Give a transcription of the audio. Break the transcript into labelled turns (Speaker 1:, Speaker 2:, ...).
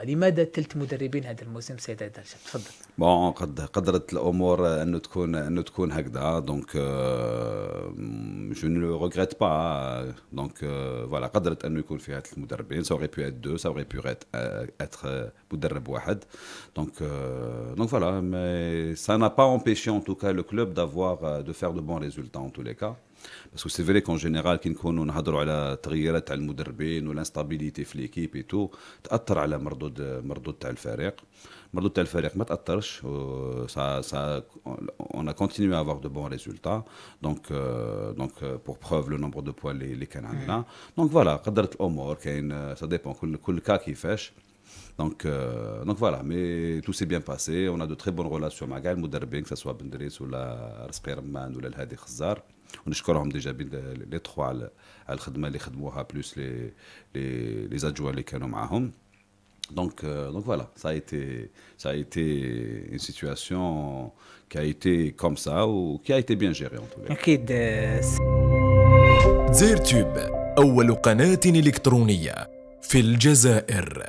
Speaker 1: لماذا تلت مدربين هذا الموسم سيد عيد تفضل.
Speaker 2: بون قد قدرت الأمور أنه تكون أنه تكون هكذا. دونك جو نو ريغريت با دونك فوالا قدرت أنه يكون فيها ثلاث مدربين سا بي ات دو سا بي اتر مدرب واحد. دونك دونك فوالا مي سا pas empêché en tout cas le club d'avoir de faire de bons résultats en tous les cas. باسكو سي فري كون جينيرال كي نكونوا نهضروا على تغييرات تاع المدربين والانستابيليتي في ليكيب اي تو تأثر على مردود مردود تاع الفريق مردود تاع الفريق ما تاثرش سا سا اون ا كونتينيو افوار دو بون ريزولتا دونك دونك بور بروف لو نومبر دو بوان اللي كان عندنا دونك فوالا قدرت الامور كاين سا ديبون كل كل كا كيفاش Donc, euh, donc voilà, mais tout s'est bien passé. On a de très bonnes relations avec le Mouderbing, que ce soit Bendris ou la Raspirman ou la Hadi Khazar. ونشكرهم ديجا لي تخوا على الخدمه اللي خدموها بلوس لي لي لي زادجوا اللي كانوا معاهم Donc, euh, donc voilà, ça a été, ça a été une situation qui a été comme ça ou qui a été bien gérée en tout cas.
Speaker 1: أكيد
Speaker 3: زير تيوب أول قناة إلكترونية في الجزائر